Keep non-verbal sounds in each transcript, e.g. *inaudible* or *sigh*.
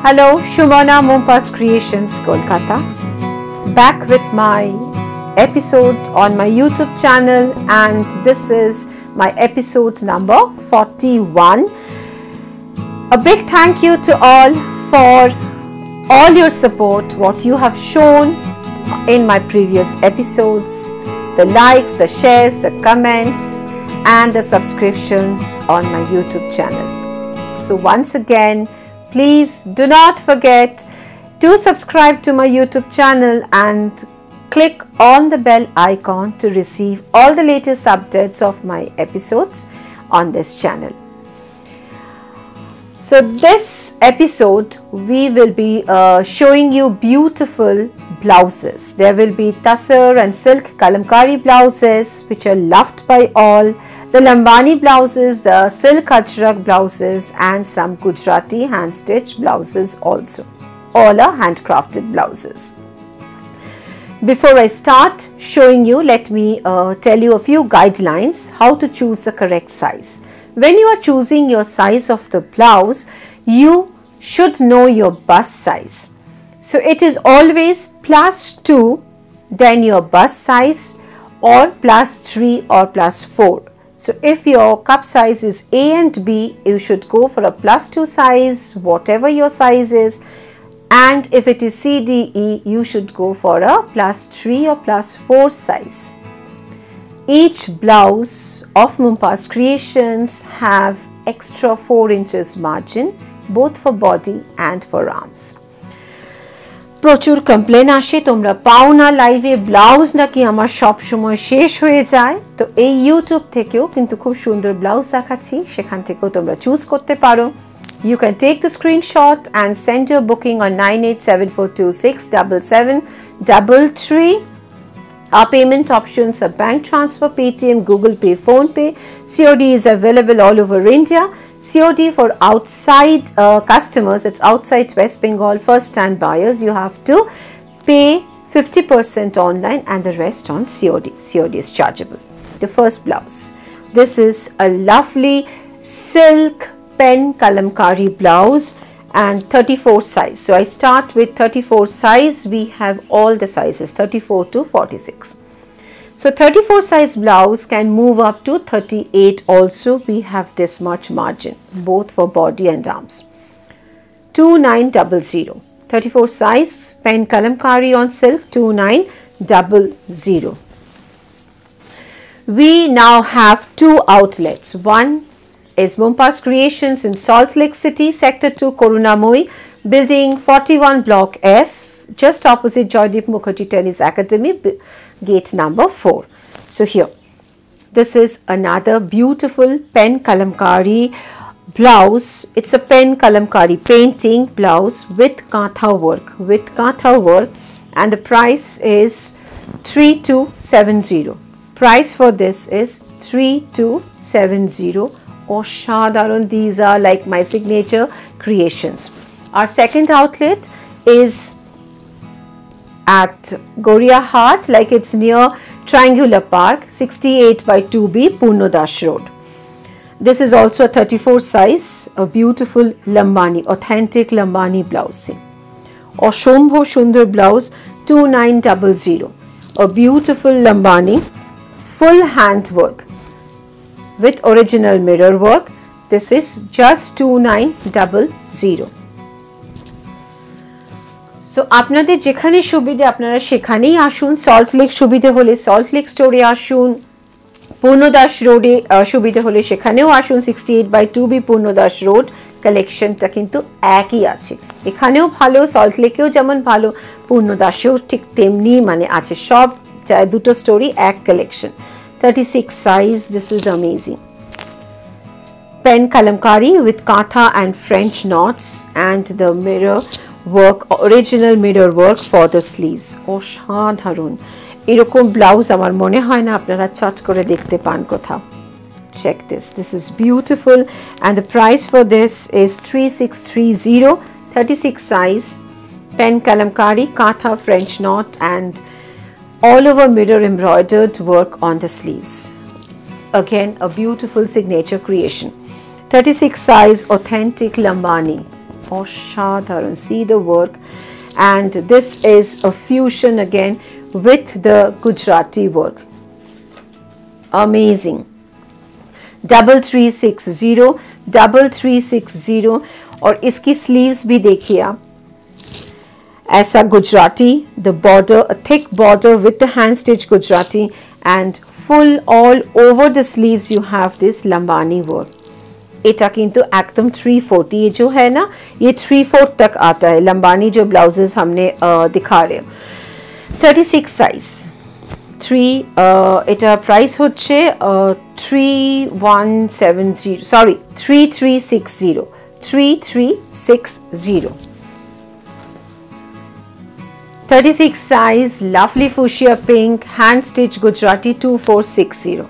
Hello, Sumana Mumpas Creations, Kolkata. Back with my episode on my YouTube channel, and this is my episode number 41. A big thank you to all for all your support, what you have shown in my previous episodes, the likes, the shares, the comments, and the subscriptions on my YouTube channel. So, once again, please do not forget to subscribe to my YouTube channel and click on the bell icon to receive all the latest updates of my episodes on this channel. So, this episode we will be uh, showing you beautiful blouses. There will be tussar and silk kalamkari blouses which are loved by all the Lambani blouses, the silk ajrak blouses and some Gujarati hand stitched blouses also. All are handcrafted blouses. Before I start showing you, let me uh, tell you a few guidelines how to choose the correct size. When you are choosing your size of the blouse, you should know your bust size. So it is always plus 2 then your bust size or plus 3 or plus 4 so if your cup size is A and B, you should go for a plus 2 size, whatever your size is. And if it is C, D, E, you should go for a plus 3 or plus 4 size. Each blouse of Mumpas Creations have extra 4 inches margin both for body and for arms. প্রচুর complain আসে তোমরা পাও না লাইভে blouse নাকি আমার সব সময় শেষ হয়ে যায় তো এই ইউটিউব থেকেও কিন্তু খুব সুন্দর ব্লাউজ দেখাচ্ছি সেখান থেকেও তোমরা চুজ করতে পারো You can take the screenshot and send your booking on 9874267733. Our payment options are bank transfer, Paytm, Google Pay, Phone Pay. COD is available all over India. COD for outside uh, customers, it's outside West Bengal, first time buyers, you have to pay 50% online and the rest on COD. COD is chargeable. The first blouse. This is a lovely silk pen kalamkari blouse and 34 size. So I start with 34 size. We have all the sizes 34 to 46. So 34 size blouse can move up to 38 also. We have this much margin both for body and arms. 2900. 34 size pen kalamkari on silk 2900. We now have two outlets. One is Mumpas Creations in Salt Lake City, Sector 2, Karunamoyee, Building 41, Block F, just opposite Joydeep Mukherjee Tennis Academy, gate number 4. So here this is another beautiful pen kalamkari blouse. It's a pen kalamkari painting blouse with kantha work with kantha work and the price is 3270. Price for this is 3270 Oh Shadaron, these are like my signature creations. Our second outlet is at Gariahat, like it's near Triangular Park, 68 by 2B, Purna Das Road. This is also a 34 size, a beautiful Lambani, authentic Lambani blouse. Or Shombho Shundar blouse 2900. A beautiful Lambani, full hand work with original mirror work. This is just 2900. So আপনাদের যেখানে সুবিধে আপনারা সেখানেই আসুন। Salt lake সুবিধে হলে salt lake স্টোরে আসুন। পূর্ণদাস রোডে সুবিধে হলে সেখানেও আসুন। Sixty eight by two B Purnadas road কালেকশনটা কিন্তু একই আছে। এখানেও ভালো সল্ট লেকেও যেমন ভালো, পূর্ণদাসেও ঠিক তেমনি মানে আছে। সব দুটো স্টোরি এক collection thirty six size this is amazing pen, kalamkari with katha and French knots and the mirror work original mirror work for the sleeves. অসাধারণ। এরকম ব্লাউজ আমার মনে হয় না আপনারা chat kore দেখতে পান কোথাও। Check this. This is beautiful. And the price for this is 3630 36 size pen kalamkari kantha french knot and all over mirror embroidered work on the sleeves. Again a beautiful signature creation. 36 size authentic lambani and See the work. And this is a fusion again with the Gujarati work. Amazing. Double three six zero. Double three six zero. Or iski sleeves bhi dekhiya. Aisa Gujarati. The border, a thick border with the hand stitch Gujarati. And full all over the sleeves you have this Lambani work. এটা কিন্তু एकदम three fourth ये जो है ना ये three fourth तक आता है लंबानी जो ब्लाउजेस हमने दिखा रहे थर्टी सिक्स साइज থ্রি এটা প্রাইস হচ্ছে three one seven zero sorry three three six zero three three six zero 36 size lovely fuchsia pink hand stitch gujarati 2460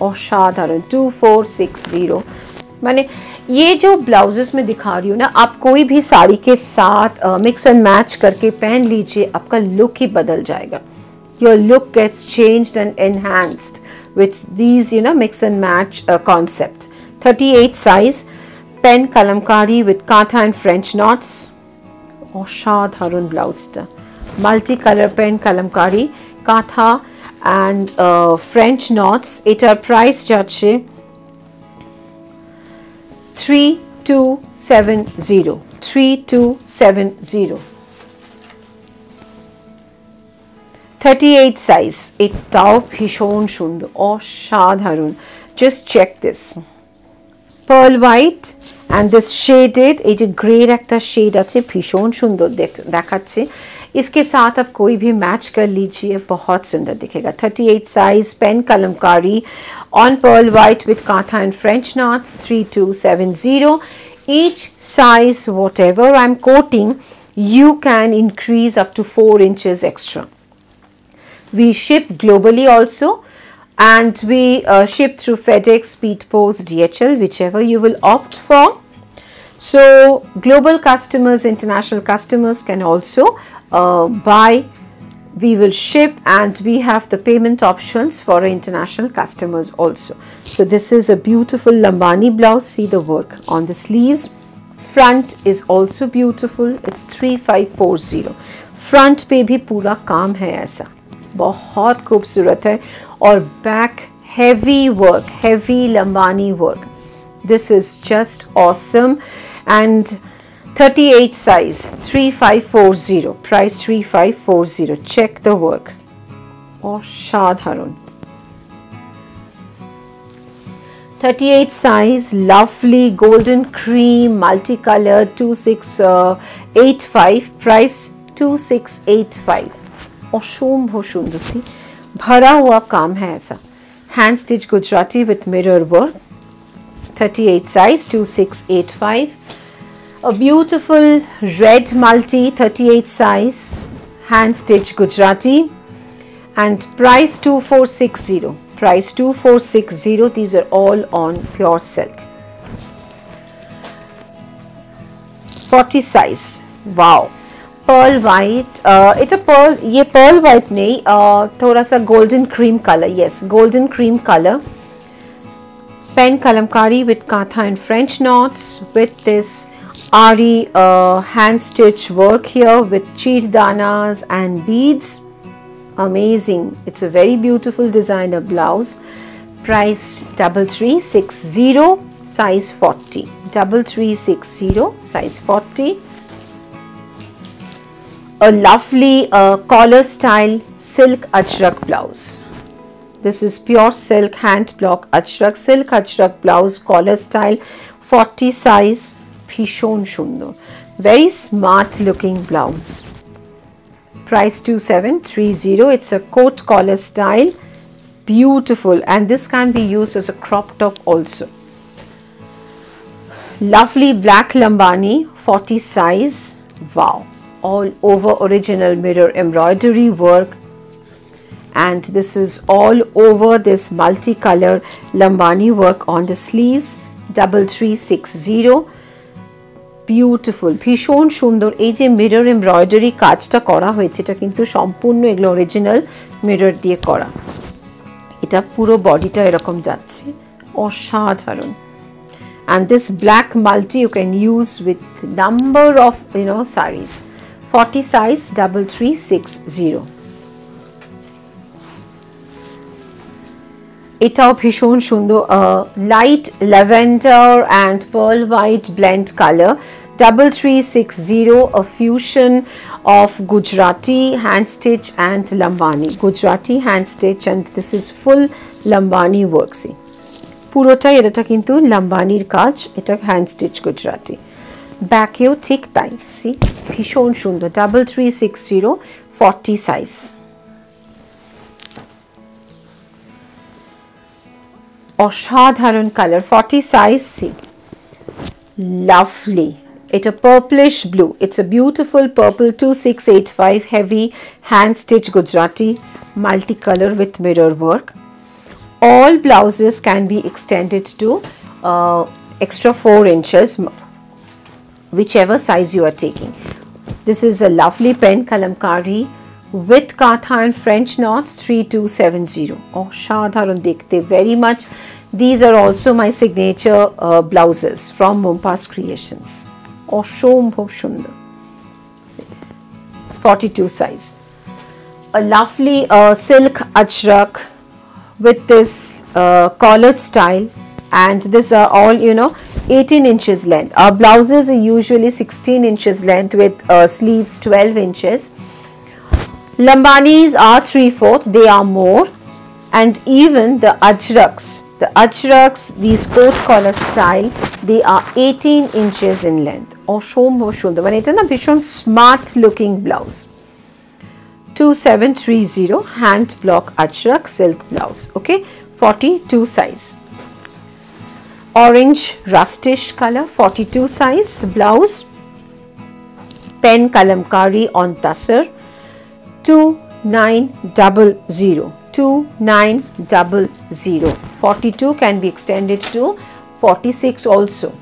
असाधारण 2460 मैंने ये जो ब्लाउजेस में दिखा रही हूँ ना आप कोई भी साड़ी के साथ मिक्स एंड मैच करके पहन लीजिए आपका लुक ही बदल जाएगा your look gets changed and enhanced with these you know mix and match uh, concept 38 size pen kalamkari with katha and french knots অসাধারণ ব্লাউজটা মাল্টি কালার পেন কালামকারি কাঁথা অ্যান্ড ফ্রেঞ্চ নটস এটার প্রাইস যাচ্ছে three two seven zero three two seven zero thirty eight size এটাও ভীষণ সুন্দর অসাধারণ just check this pearl white and this shaded এই যে গ্রের একটা শেড আছে ভীষণ সুন্দর দেখাচ্ছে इसके साथ आप कोई भी मैच कर लीजिए बहुत सुंदर दिखेगा 38 size pen Kalamkari on pearl white with Kantha and French knots 3270. Each size whatever I am quoting you can increase up to 4 inches extra. We ship globally also and we uh, ship through FedEx, Speed Post, DHL whichever you will opt for. So global customers, international customers can also uh, buy We will ship and we have the payment options for international customers also. So this is a beautiful Lambani blouse. See the work on the sleeves. Front is also beautiful. It's 3540. Front पे भी पूरा काम है ऐसा बहुत खूबसूरत है और back heavy work heavy Lambani work this is just awesome and 38 size 3540 price 3540 check the work অসাধারণ 38 size lovely golden cream multicolored 2685 price 2685 असंभव सुंदर सी भरा हुआ काम है ऐसा hand stitch Gujarati with mirror work 38 size 2685 a beautiful red multi 38 size hand stitch Gujarati. And price 2460 price 2460 these are all on pure silk. 40 size. Wow. Pearl white uh, it a pearl ye pearl white nahi uh, thoda sa golden cream color. Yes golden cream color. Pen kalamkari with kantha and french knots with this ari uh, hand stitch work here with cheer danas and beads. Amazing. It's a very beautiful designer blouse. Price double three six zero size 40 double three six zero size 40 a lovely uh, collar style silk ajrak blouse. This is pure silk hand block. Ajrak silk ajrak blouse collar style 40 size ভীষণ সুন্দর very smart looking blouse price 2730 it's a coat collar style beautiful and this can be used as a crop top also lovely black lambani 40 size wow all over original mirror embroidery work and this is all over this multicolor lambani work on the sleeves double three six zero Beautiful ভীষণ সুন্দর। এই যে mirror embroidery কাজটা করা হয়েছে, এটা কিন্তু সম্পূর্ণ এগুলো অরিজিনাল মিরর দিয়ে করা। এটা পুরো বডিটা এরকম যাচ্ছে, অসাধারণ। And and this black multi you can use with number of, you know saris 40 size 3360 এটাও ভীষণ সুন্দর light lavender and pearl white blend colour double three six zero a fusion of Gujarati hand stitch and Lambani Gujarati hand stitch and this is full Lambani works পুরোটাই এটা কিন্তু লম্বানির কাজ, এটা hand stitch Gujarati ব্যাকেও ঠিক তাই। সি ভীষণ সুন্দর। Double three six zero forty size অসাধারণ colour forty size see lovely এটা purplish blue it's a beautiful purple 2685 heavy hand stitch gujarati multicolor with mirror work all blouses can be extended to uh, extra 4 inches whichever size you are taking this is a lovely pen kalamkari with kantha and French knots 3270 or Shadharan Dekhte very much. These are also my signature uh, blouses from Mumpa's Creations oh, or Shombho Shundar 42 size. A lovely uh, silk ajrak with this uh, collared style and these are all you know 18 inches length. Our blouses are usually 16 inches length with uh, sleeves 12 inches lambanis are 3 4 they are more and even the ajraks the ajraks these coat collar style they are 18 inches in length অসম্ভব সুন্দর মানে এটা না ভীষণ smart looking blouse two seven three zero hand block Ajrak silk blouse okay forty two size orange rustish color 42 size blouse pen kalamkari on tussar 2900 2900 42 can be extended to 46 also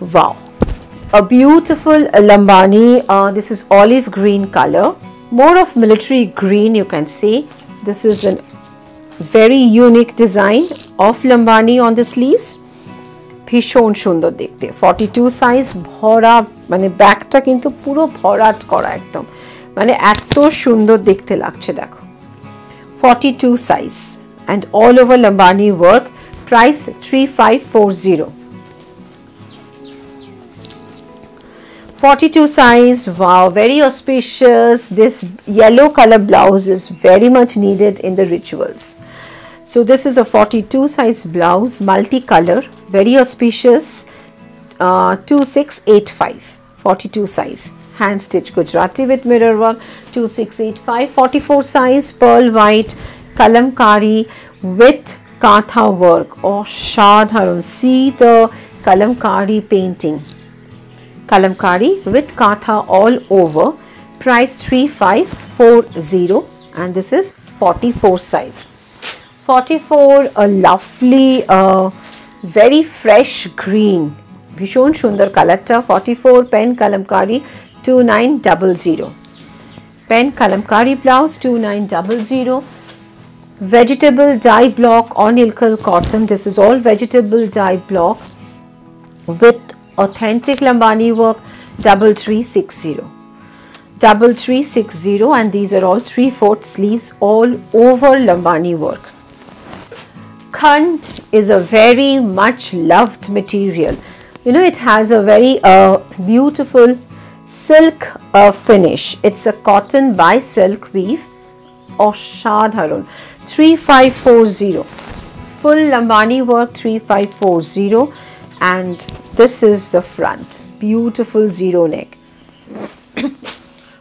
wow a beautiful lambani uh, this is olive green color more of military green you can see this is a very unique design of lambani on the sleeves ভীষণ সুন্দর দেখতে forty two size ভরা মানে ব্যাগটা কিন্তু পুরো ভরাট করা একদম মানে এত সুন্দর দেখতে লাগছে দেখো forty two size and all over Lambani work price three five four zero 42 size wow very auspicious this yellow color blouse is very much needed in the rituals so this is a 42 size blouse multicolor very auspicious uh, 2685 42 size hand stitch Gujarati with mirror work 2685 44 size pearl white kalamkari with kantha work. Oh, or shadharun see the kalamkari painting. Kalamkari with kantha all over. Price 3540 and this is 44 size. 44 a lovely uh, very fresh green. Vishon, সুন্দর কালারটা Forty four pen kalamkari. 2900. Pen Kalamkari blouse 2900. Vegetable dye block on ilkal cotton. This is all vegetable dye block with authentic Lambani work 3360. 3360 and these are all 3 4 sleeves all over Lambani work. Khand is a very much loved material. You know it has a very uh, beautiful silk uh, finish. It's a cotton by silk weave. or shadharun 3540. Full Lambani work 3540. And this is the front. Beautiful zero neck. *coughs*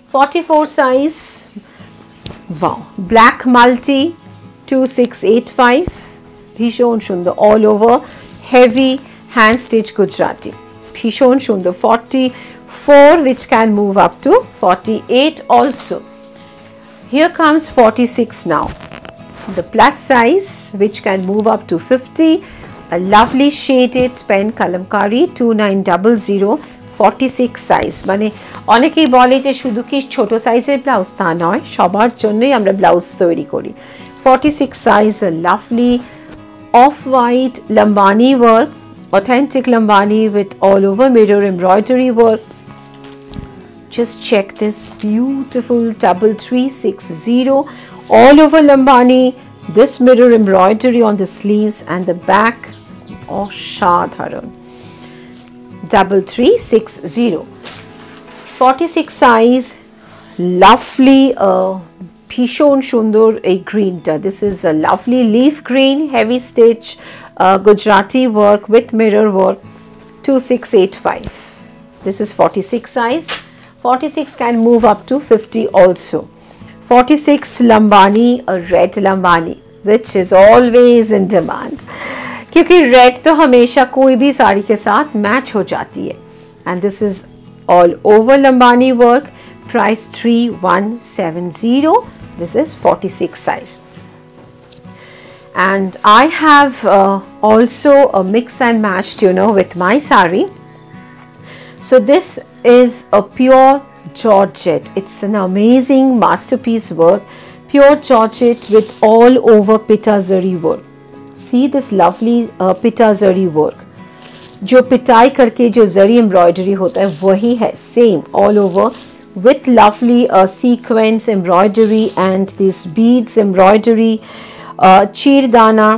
44 size. Wow. Black multi 2685. Bhishon Shunda all over. Heavy hand stitch Gujarati. Bhishon Shunda 40. 4 which can move up to 48 also. Here comes 46 now. The plus size which can move up to 50. A lovely shaded pen Kalamkari 2900 46 size. মানে অনেকেই বলে যে শুধু কি ছোট সাইজের blouse তা নয় সবার জন্যই আমরা ব্লাউজ তৈরি করি 46 size lovely off-white lambani work, authentic Lambani with all over mirror embroidery work just check this beautiful double three six zero all over Lambani. This mirror embroidery on the sleeves and the back. Oh, Shadharan. Double three six zero. 46 size lovely uh, Bhishon Shundur a green. This is a lovely leaf green heavy stitch Gujarati work with mirror work 2685. This is 46 size. 46 can move up to 50 also. 46 Lambani, a red Lambani which is always in demand. क्योंकि red तो हमेशा कोई भी साड़ी के साथ match हो जाती है and this is all over Lambani work price 3170 this is 46 size and I have uh, also a mix and match you know with my sari so this is a pure Georgette it's an amazing masterpiece work pure Georgette with all over pita zari work see this lovely uh, pita zari work जो पिटाई करके जो जरी embroidery होता है वही है same all over with lovely uh, sequence embroidery and these beads embroidery chirdana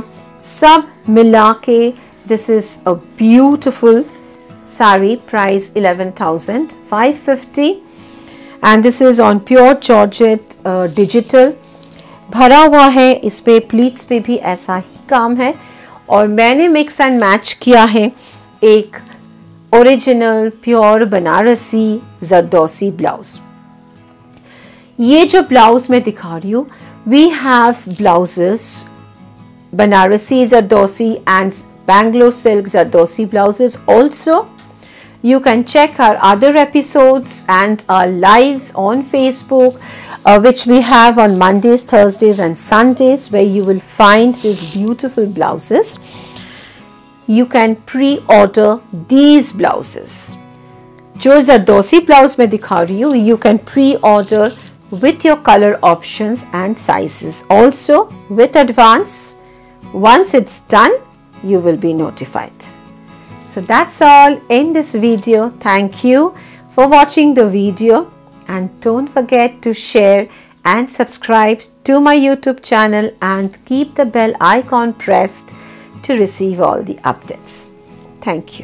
sab milake this is a beautiful sari price 11550 and this is on pure georgette uh, digital भरा हुआ है इस पे प्लीट्स पे भी ऐसा ही काम है और मैंने मिक्स एंड मैच किया है एक original pure Banarasi zardozi blouse ये जो ब्लाउज मैं दिखा रही हूँ we have blouses Banarasi Zardosi and Bangalore Silk Zardosi blouses also. You can check our other episodes and our lives on Facebook uh, which we have on Mondays, Thursdays and Sundays where you will find these beautiful blouses. You can pre-order these blouses. जो zardozi blouse मैं दिखा रही हूँ you can pre order with your color options and sizes. Also with advance, once it's done, you will be notified. So that's all in this video. Thank you for watching the video and don't forget to share and subscribe to my YouTube channel and keep the bell icon pressed to receive all the updates. Thank you.